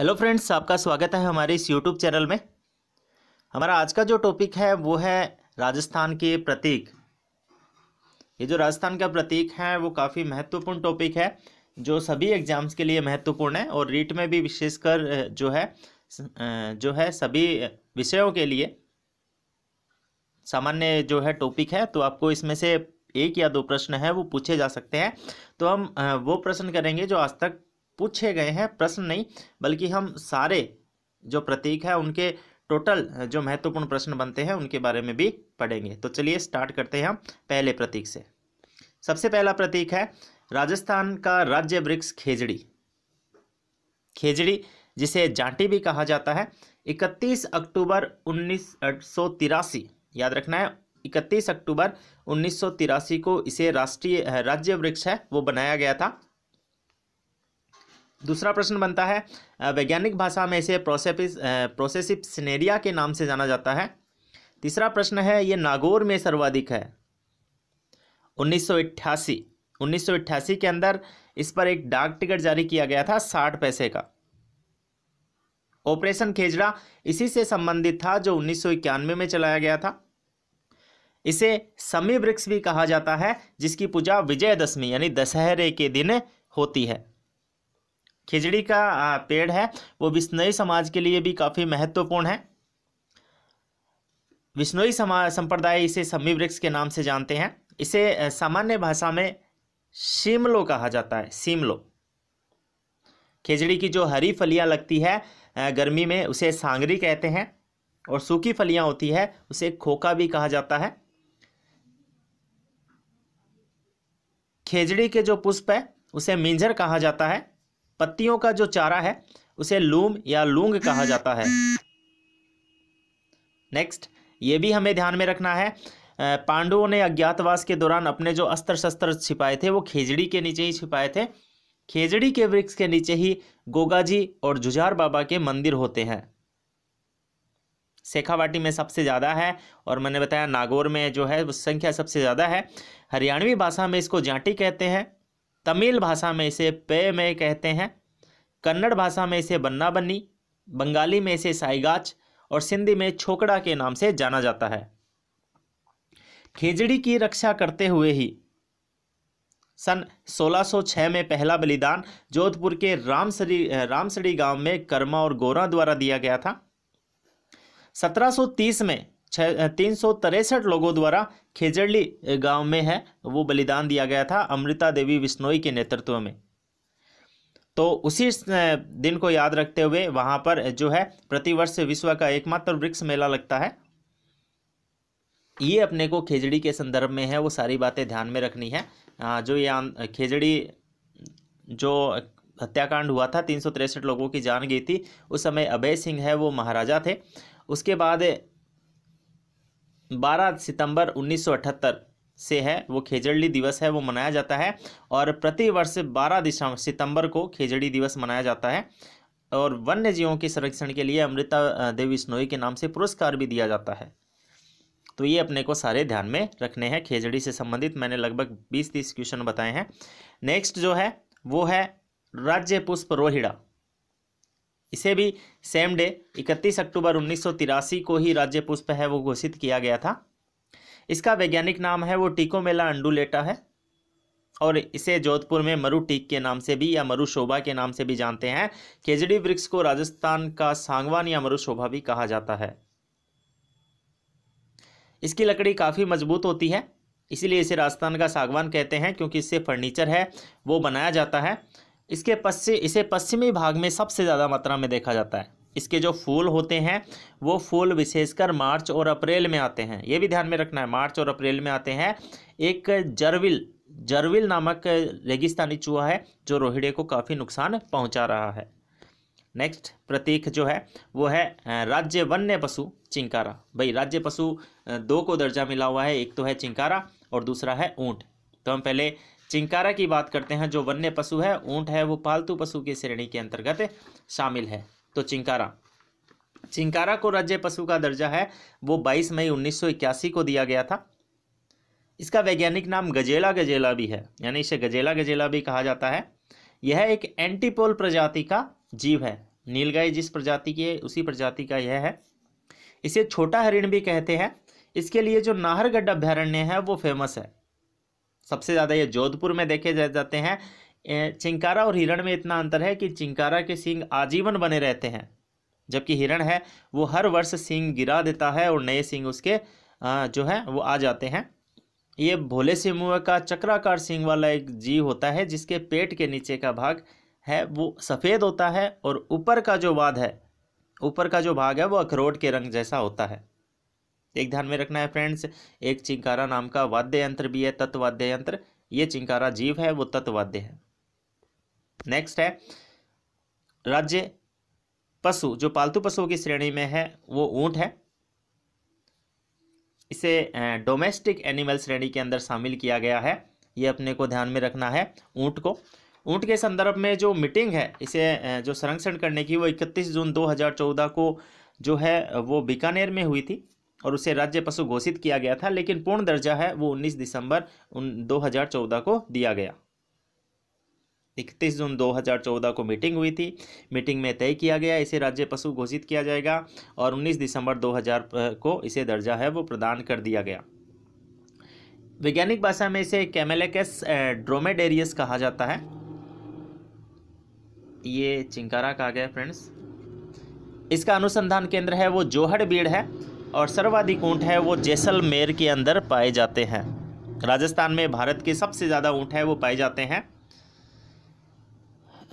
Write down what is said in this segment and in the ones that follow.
Hello friends आपका स्वागत है हमारे इस यूट्यूब चैनल में। हमारा आज का जो टॉपिक है, वो है राजस्थान के प्रतीक। ये जो राजस्थान का प्रतीक है, वो काफ़ी महत्वपूर्ण टॉपिक है, जो सभी एग्ज़ाम्स के लिए महत्वपूर्ण है और रीट में भी विशेषकर जो है जो है सभी विषयों के लिए सामान्य जो है टॉपिक है तो आपको इसमें से एक या दो प्रश्न है, वो पूछे जा सकते हैं। तो हम वो प्रश्न करेंगे जो आज तक पूछे गए हैं, प्रश्न नहीं, बल्कि हम सारे जो प्रतीक है, उनके टोटल जो महत्वपूर्ण प्रश्न बनते हैं, उनके बारे में भी पढ़ेंगे। तो चलिए स्टार्ट करते हैं हम पहले प्रतीक से। सबसे पहला प्रतीक है, राजस्थान का राज्य वृक्ष खेजड़ी। खेजड़ी, जिसे जांटी भी कहा जाता है 31 अक्टूबर उन्नीस सौ तिरासी, याद रखना है 31 अक्टूबर उन्नीस सौ तिरासी को इसे राष्ट्रीय, राज्य वृक्ष है, वो बनाया गया था। दूसरा प्रश्न बनता है वैज्ञानिक भाषा में इसे प्रोसेपिस प्रोसेसिव सिनेरिया के नाम से जाना जाता है। तीसरा प्रश्न है, ये नागौर में सर्वाधिक है। उन्नीस सौ के अंदर इस पर एक डाक टिकट जारी किया गया था साठ पैसे का। ऑपरेशन खेजड़ा इसी से संबंधित था जो उन्नीस सौ इक्यानवे में चलाया गया था। इसे समी वृक्ष भी कहा जाता है, जिसकी पूजा विजयदशमी यानी दशहरे के दिन होती है। खिचड़ी का पेड़ है, वो विष्णोई समाज के लिए भी काफ़ी महत्वपूर्ण है। विष्णोई समाज संप्रदाय इसे समी वृक्ष के नाम से जानते हैं। इसे सामान्य भाषा में शिमलो कहा जाता है, शिमलो। खिचड़ी की जो हरी फलियाँ लगती है गर्मी में उसे सांगरी कहते हैं, और सूखी फलियाँ होती है, उसे खोखा भी कहा जाता है। खेजड़ी के जो पुष्प है, उसे मिंजर कहा जाता है पत्तियों का जो चारा है, उसे लूम या लूंग कहा जाता है। नेक्स्ट ये भी हमें ध्यान में रखना है। पांडवों ने अज्ञातवास के दौरान अपने जो अस्त्र शस्त्र छिपाए थे, वो खेजड़ी के नीचे ही छिपाए थे। खेजड़ी के वृक्ष के नीचे ही गोगाजी और जुझार बाबा के मंदिर होते हैं। शेखावाटी में सबसे ज़्यादा है और मैंने बताया नागौर में जो है संख्या सबसे ज़्यादा है। हरियाणवी भाषा में इसको जाटी कहते हैं। तमिल भाषा में इसे पे में कहते हैं, कन्नड़ भाषा में इसे बन्ना बन्नी बंगाली में इसे साईगाच और सिंधी में छोकड़ा के नाम से जाना जाता है। खेजड़ी की रक्षा करते हुए ही सन 1606 में पहला बलिदान जोधपुर के रामसरी रामसड़ी गाँव में कर्मा और गोरा द्वारा दिया गया था। 1730 में छः तीन सौ तिरसठ लोगों द्वारा खेजड़ली गाँव में है, वो बलिदान दिया गया था अमृता देवी बिश्नोई के नेतृत्व में। तो उसी दिन को याद रखते हुए वहाँ पर जो है, प्रतिवर्ष विश्व का एकमात्र वृक्ष मेला लगता है। ये अपने को खेजड़ी के संदर्भ में है, वो सारी बातें ध्यान में रखनी है। जो ये खेजड़ी, जो हत्याकांड हुआ था, तीन लोगों की जान गई थी, उस समय अभय सिंह है, वो महाराजा थे। उसके बाद बारह सितंबर 1978 से है। वो खेजड़ी दिवस है, वो मनाया जाता है और प्रति वर्ष बारह दिसंबर सितंबर को खेजड़ी दिवस मनाया जाता है और वन्य जीवों के संरक्षण के लिए अमृता देवी स्नोई के नाम से पुरस्कार भी दिया जाता है। तो ये अपने को सारे ध्यान में रखने हैं। खेजड़ी से संबंधित मैंने लगभग बीस तीस क्वेश्चन बताए हैं। नेक्स्ट जो है, वो है राज्य पुष्प रोहिड़ा। इसे भी सेम डे 31 अक्टूबर उन्नीस को ही राज्य पुष्प है, वो घोषित किया गया था। इसका वैज्ञानिक नाम है, वो टीकोमेला अंडुलेटा है, और इसे जोधपुर में मरु टीक के नाम से भी या मरु शोभा के नाम से भी जानते हैं। केजड़ी वृक्ष को राजस्थान का सांगवान या मरु शोभा भी कहा जाता है। इसकी लकड़ी काफ़ी मज़बूत होती है, इसीलिए इसे राजस्थान का सागवान कहते हैं, क्योंकि इससे फर्नीचर है, वो बनाया जाता है। इसके पश्चिम इसे पश्चिमी भाग में सबसे ज़्यादा मात्रा में देखा जाता है। इसके जो फूल होते हैं, वो फूल विशेषकर मार्च और अप्रैल में आते हैं। ये भी ध्यान में रखना है, मार्च और अप्रैल में आते हैं। एक जरविल जरविल नामक रेगिस्तानी चूहा है, जो रोहिड़े को काफ़ी नुकसान पहुँचा रहा है। नेक्स्ट प्रतीक जो है, वो है राज्य वन्य पशु, चिंकारा। भाई, राज्य पशु दो को दर्जा मिला हुआ है, एक तो है चिंकारा और दूसरा है ऊँट। तो हम पहले चिंकारा की बात करते हैं, जो वन्य पशु है, ऊँट है, वो पालतू पशु की श्रेणी के अंतर्गत शामिल है। तो चिंकारा चिंकारा को राज्य पशु का दर्जा है, वो 22 मई उन्नीस सौ इक्यासी को दिया गया था। इसका वैज्ञानिक नाम गजेला गजेला भी है, यानी इसे गजेला गजेला भी कहा जाता है। यह एक एंटीपोल प्रजाति का जीव है, नीलगाय जिस प्रजाति की है उसी प्रजाति का यह है। इसे छोटा हरिण भी कहते हैं। इसके लिए जो नाहरगढ़ अभ्यारण्य है, वो फ़ेमस है। सबसे ज़्यादा ये जोधपुर में देखे जाते हैं। चिंकारा और हिरण में इतना अंतर है कि चिंकारा के सींग आजीवन बने रहते हैं, जबकि हिरण है, वो हर वर्ष सींग गिरा देता है और नए सींग उसके जो है, वो आ जाते हैं। ये भोले से मुँह का चक्राकार सींग वाला एक जीव होता है, जिसके पेट के नीचे का भाग है, वो सफ़ेद होता है और ऊपर का जो वाद है, ऊपर का जो भाग है, वो अखरोट के रंग जैसा होता है। एक ध्यान में रखना है फ्रेंड्स, एक चिंकारा नाम का वाद्य यंत्र भी है, तत्वाद्य यंत्र। ये चिंकारा जीव है, वो तत्वाद्य है। नेक्स्ट है, राज्य पशु, जो पालतू पशुओं की श्रेणी में है, वो ऊँट है। इसे डोमेस्टिक एनिमल श्रेणी के अंदर शामिल किया गया है। ये अपने को ध्यान में रखना है, ऊँट को। ऊँट के संदर्भ में जो मीटिंग है, इसे जो संरक्षण करने की, वो इकतीस जून 2014 को जो है, वो बीकानेर में हुई थी। और उसे राज्य पशु घोषित किया गया था, लेकिन पूर्ण दर्जा है, वो 19 दिसंबर दो हज़ार चौदह को दिया गया। इकतीस जून 2014 को मीटिंग हुई थी। मीटिंग में तय किया गया, इसे राज्य पशु घोषित किया जाएगा, और 19 दिसंबर 2000 को इसे दर्जा है, वो प्रदान कर दिया गया। वैज्ञानिक भाषा में इसे कैमेलेकस ड्रोमेडेरियस कहा जाता है। ये चिंकारा कहा गया, फ्रेंड्स। इसका अनुसंधान केंद्र है, वो जोहड़ बीड़ है। और सर्वाधिक ऊँट है वो जैसलमेर के अंदर पाए जाते हैं। राजस्थान में भारत के सबसे ज़्यादा ऊँट है वो पाए जाते हैं।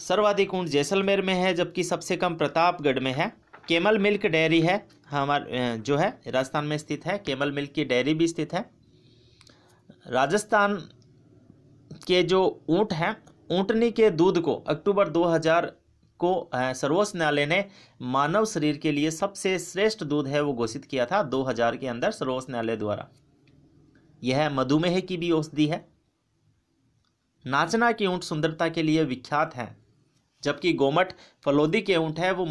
सर्वाधिक ऊँट जैसलमेर में है, जबकि सबसे कम प्रतापगढ़ में है। केमल मिल्क डेयरी है, हमारे जो है, राजस्थान में स्थित है। केमल मिल्क की डेयरी भी स्थित है। राजस्थान के जो ऊँट हैं, ऊँटनी के दूध को अक्टूबर 2000 को सर्वोच्च न्यायालय ने मानव शरीर के लिए सबसे श्रेष्ठ दूध है वो घोषित किया था 2000 के अंदर सर्वोच्च न्यायालय द्वारा। यह मधुमेह की भी औषधि है। नाचना की ऊँट सुंदरता के लिए विख्यात है, जबकि गोमठ फलोदी के ऊँट है, वो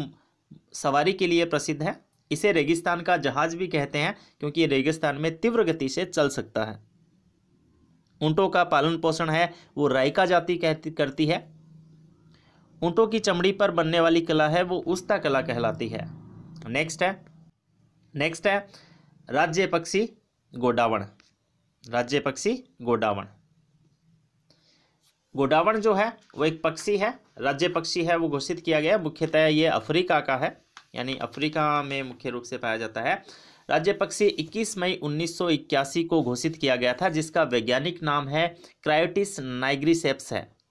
सवारी के लिए प्रसिद्ध है। इसे रेगिस्तान का जहाज़ भी कहते हैं, क्योंकि रेगिस्तान में तीव्र गति से चल सकता है। ऊँटों का पालन पोषण है, वो रायका जाति कहती, करती है। ऊँटों की चमड़ी पर बनने वाली कला है, वो उस्ता कला कहलाती है। नेक्स्ट है। नेक्स्ट है, राज्य पक्षी गोडावण। राज्य पक्षी गोडावण। गोडावण जो है, वो एक पक्षी है, राज्य पक्षी है, वो घोषित किया गया मुख्यतः ये अफ्रीका का है, यानी अफ्रीका में मुख्य रूप से पाया जाता है। राज्य पक्षी 21 मई 1981 को घोषित किया गया था, जिसका वैज्ञानिक नाम है क्रायोटिस नाइग्रीसेप्स है।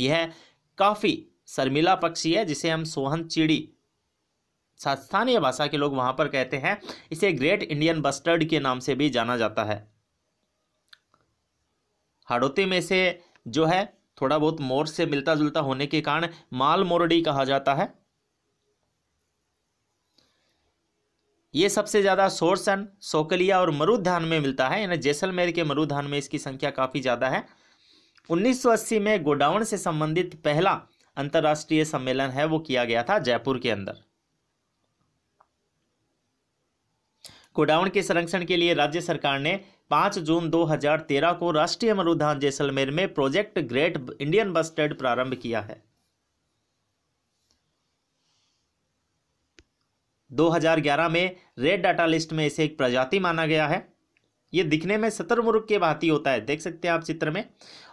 यह काफ़ी शर्मिला पक्षी है, जिसे हम सोहन चिड़ी स्थानीय भाषा के लोग वहाँ पर कहते हैं। इसे ग्रेट इंडियन बस्टर्ड के नाम से भी जाना जाता है। हाड़ोती में से जो है, थोड़ा बहुत मोर से मिलता जुलता होने के कारण माल मोरडी कहा जाता है। ये सबसे ज़्यादा सोरसन, सोकलिया और मरुधान में मिलता है। यानी जैसलमेर के मरुधान में इसकी संख्या काफ़ी ज़्यादा है। 1980 में गोडाउन से संबंधित पहला अंतर्राष्ट्रीय सम्मेलन है, वो किया गया था जयपुर के अंदर। गोडाउन के संरक्षण के लिए राज्य सरकार ने 5 जून 2013 को राष्ट्रीय मरुधान जैसलमेर में प्रोजेक्ट ग्रेट इंडियन बस्टर्ड प्रारंभ किया है। 2011 में रेड डाटा लिस्ट में इसे एक प्रजाति माना गया है। ये दिखने में सतरमुर्ग के भांति होता है, देख सकते हैं आप चित्र में।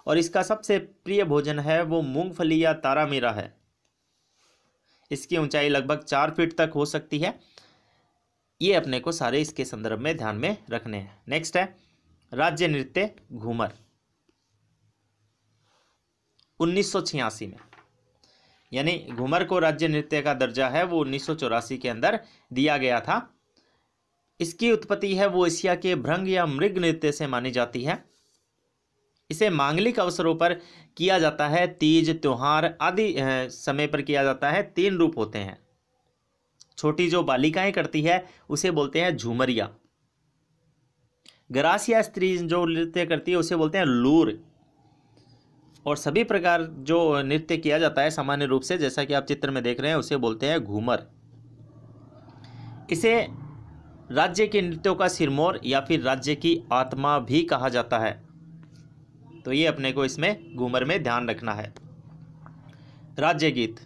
और इसका सबसे प्रिय भोजन है वो मूंगफली या तारा मीरा है। इसकी ऊंचाई लगभग चार फीट तक हो सकती है। ये अपने को सारे इसके संदर्भ में ध्यान में रखने हैं। नेक्स्ट है, राज्य नृत्य घूमर। उन्नीस सौ छियासी में, यानी घूमर को राज्य नृत्य का दर्जा है, वो उन्नीस सौ चौरासी के अंदर दिया गया था। इसकी उत्पत्ति है वो एशिया के भ्रंग या मृग नृत्य से मानी जाती है। इसे मांगलिक अवसरों पर किया जाता है, तीज, त्योहार आदि समय पर किया जाता है, तीन रूप होते हैं। छोटी जो बालिकाएँ करती है, उसे बोलते हैं झूमरिया। गरासिया स्त्री जो नृत्य करती है, उसे बोलते हैं लूर। और सभी प्रकार जो नृत्य किया जाता है, सामान्य रूप से, जैसा कि आप चित्र में देख रहे हैं, उसे बोलते हैं घूमर। इसे राज्य के नृत्यों का सिरमौर या फिर राज्य की आत्मा भी कहा जाता है। तो ये अपने को इसमें घूमर में ध्यान रखना है। राज्य गीत,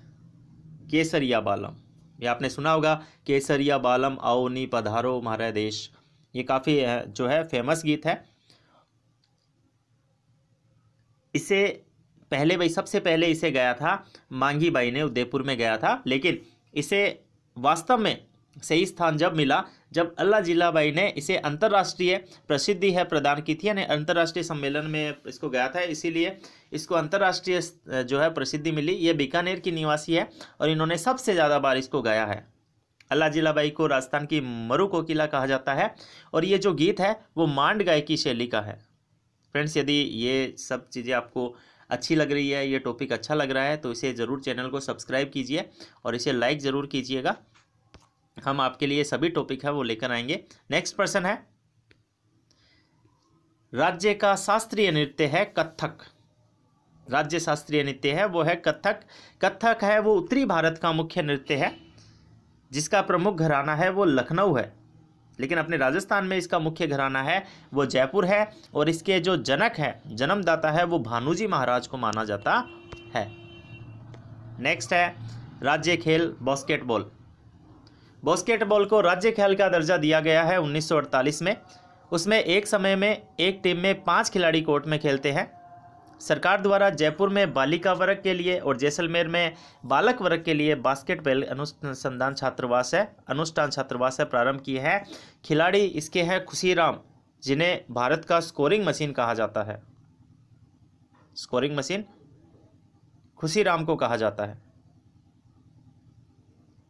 केसरिया बालम। ये आपने सुना होगा, केसरिया बालम, आओ नी पधारो हमारा देश। ये काफ़ी जो है फ़ेमस गीत है। इसे पहले, भाई, सबसे पहले इसे गया था मांगी बाई ने उदयपुर में गया था, लेकिन इसे वास्तव में सही स्थान जब मिला, जब अल्लाह जिलाबाई ने इसे अंतर्राष्ट्रीय प्रसिद्धि है प्रदान की थी, यानी अंतर्राष्ट्रीय सम्मेलन में इसको गया था, इसीलिए इसको अंतर्राष्ट्रीय जो है प्रसिद्धि मिली। ये बीकानेर की निवासी है और इन्होंने सबसे ज़्यादा बार इसको गाया है। अल्लाह जिलाबाई को राजस्थान की मरु कोकिला कहा जाता है और ये जो गीत है, वो मांड गायकी शैली का है। फ्रेंड्स, यदि ये सब चीज़ें आपको अच्छी लग रही है, ये टॉपिक अच्छा लग रहा है तो इसे ज़रूर चैनल को सब्सक्राइब कीजिए और इसे लाइक ज़रूर कीजिएगा। हम आपके लिए सभी टॉपिक है वो लेकर आएँगे। नेक्स्ट पर्सन है। राज्य का शास्त्रीय नृत्य है कथक। राज्य शास्त्रीय नृत्य है, वो है कथक। कथक है, वो उत्तरी भारत का मुख्य नृत्य है, जिसका प्रमुख घराना है वो लखनऊ है। लेकिन अपने राजस्थान में इसका मुख्य घराना है वो जयपुर है, और इसके जो जनक है, जन्मदाता है, वो भानुजी महाराज को माना जाता है। नेक्स्ट है, राज्य खेल, बास्केटबॉल। बास्केटबॉल को राज्य खेल का दर्जा दिया गया है 1948 में। उसमें एक समय में एक टीम में पाँच खिलाड़ी कोर्ट में खेलते हैं। सरकार द्वारा जयपुर में बालिका वर्ग के लिए और जैसलमेर में बालक वर्ग के लिए बास्केटबॉल अनुसंधान छात्रावास है, अनुष्ठान छात्रावास है प्रारंभ किए हैं। खिलाड़ी इसके हैं खुशीराम, जिन्हें भारत का स्कोरिंग मशीन कहा जाता है। स्कोरिंग मशीन खुशीराम को कहा जाता है।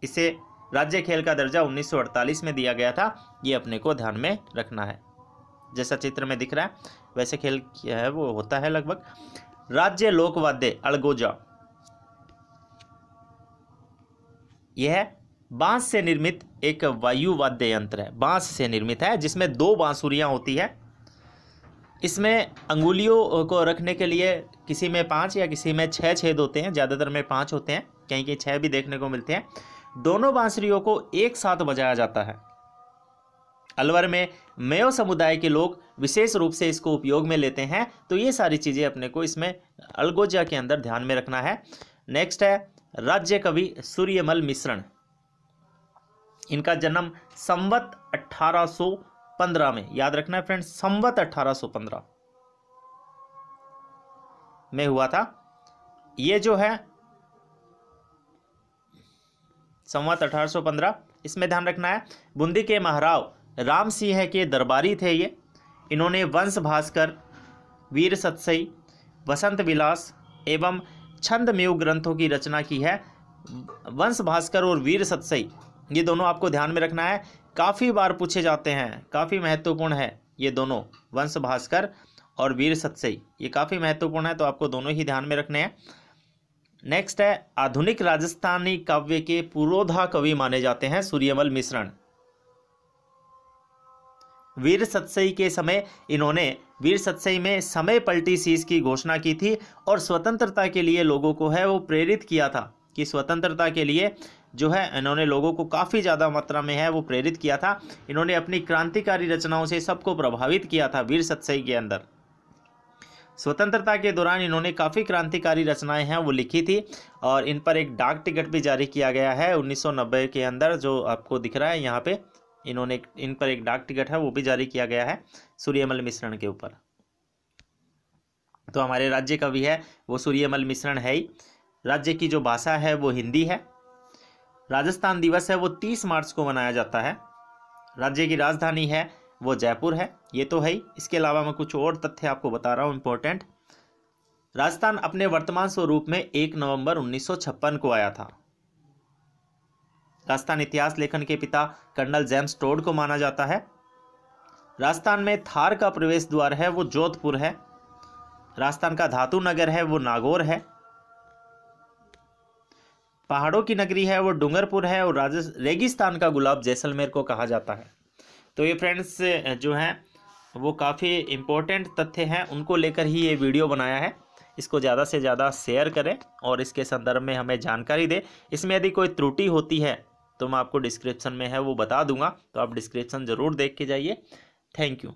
इसे राज्य खेल का दर्जा 1948 में दिया गया था। ये अपने को ध्यान में रखना है। जैसा चित्र में दिख रहा है, वैसे खेल क्या है, वो होता है लगभग। राज्य लोकवाद्य अड़गोजा यह बाँस से निर्मित एक वायु वाद्य यंत्र है। बाँस से निर्मित है, जिसमें दो बांसुरियाँ होती है। इसमें अंगुलियों को रखने के लिए किसी में पाँच या किसी में छह छेद होते हैं। ज़्यादातर में पाँच होते हैं। कहीं कहीं छह भी देखने को मिलते हैं। दोनों बांसुरियों को एक साथ बजाया जाता है। अलवर में मेयो समुदाय के लोग विशेष रूप से इसको उपयोग में लेते हैं। तो ये सारी चीज़ें अपने को इसमें अलगोजा के अंदर ध्यान में रखना है। नेक्स्ट है, राज्य कवि सूर्यमल मिश्रण। इनका जन्म संवत 1815 में। याद रखना है फ्रेंड्स, संवत 1815 में हुआ था। ये जो है संवत 1815 इसमें ध्यान रखना है, बूंदी के महाराव राम सिंह के दरबारी थे ये। इन्होंने वंश भास्कर, वीर सत्सई, वसंत विलास एवं छंदमेव ग्रंथों की रचना की है। वंश भास्कर और वीर सत्सई, ये दोनों आपको ध्यान में रखना है। काफ़ी बार पूछे जाते हैं, काफ़ी महत्वपूर्ण है ये दोनों, वंश भास्कर और वीर सत्सई। ये काफ़ी महत्वपूर्ण है तो आपको दोनों ही ध्यान में रखने हैं। नेक्स्ट है, आधुनिक राजस्थानी काव्य के पुरोधा कवि माने जाते हैं सूर्यमल मिश्रण। वीर सत्सई के समय इन्होंने, वीर सत्सई में समय पलटी सीज की घोषणा की थी और स्वतंत्रता के लिए लोगों को है वो प्रेरित किया था कि स्वतंत्रता के लिए जो है इन्होंने लोगों को काफ़ी ज़्यादा मात्रा में है वो प्रेरित किया था। इन्होंने अपनी क्रांतिकारी रचनाओं से सबको प्रभावित किया था वीर सत्सई के अंदर। स्वतंत्रता के दौरान इन्होंने काफ़ी क्रांतिकारी रचनाएँ हैं, वो लिखी थी और इन पर एक डाक टिकट भी जारी किया गया है 1990 के अंदर, जो आपको दिख रहा है यहाँ पे। इन्होंने इन पर एक डाक टिकट है, वो भी जारी किया गया है सूर्यमल मिश्रण के ऊपर। तो हमारे राज्य का भी है, वो सूर्यमल मिश्रण है ही। राज्य की जो भाषा है, वो हिंदी है। राजस्थान दिवस है, वो तीस मार्च को मनाया जाता है। राज्य की राजधानी है वो जयपुर है, ये तो है ही। इसके अलावा मैं कुछ और तथ्य आपको बता रहा हूँ इम्पोर्टेंट राजस्थान अपने वर्तमान स्वरूप में एक नवंबर 1956 को आया था। राजस्थान इतिहास लेखन के पिता कर्नल जेम्स टोड को माना जाता है। राजस्थान में थार का प्रवेश द्वार है, वो जोधपुर है। राजस्थान का धातु नगर है, वो नागौर है। पहाड़ों की नगरी है, वो डूंगरपुर है और रेगिस्तान का गुलाब जैसलमेर को कहा जाता है। तो ये फ्रेंड्स जो हैं, वो काफ़ी इम्पोर्टेंट तथ्य हैं, उनको लेकर ही ये वीडियो बनाया है। इसको ज़्यादा से ज़्यादा शेयर करें और इसके संदर्भ में हमें जानकारी दें। इसमें यदि कोई त्रुटि होती है तो मैं आपको डिस्क्रिप्शन में है, वो बता दूँगा। तो आप डिस्क्रिप्शन ज़रूर देख के जाइए। Thank you